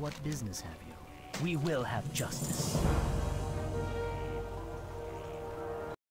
What business have you? We will have justice.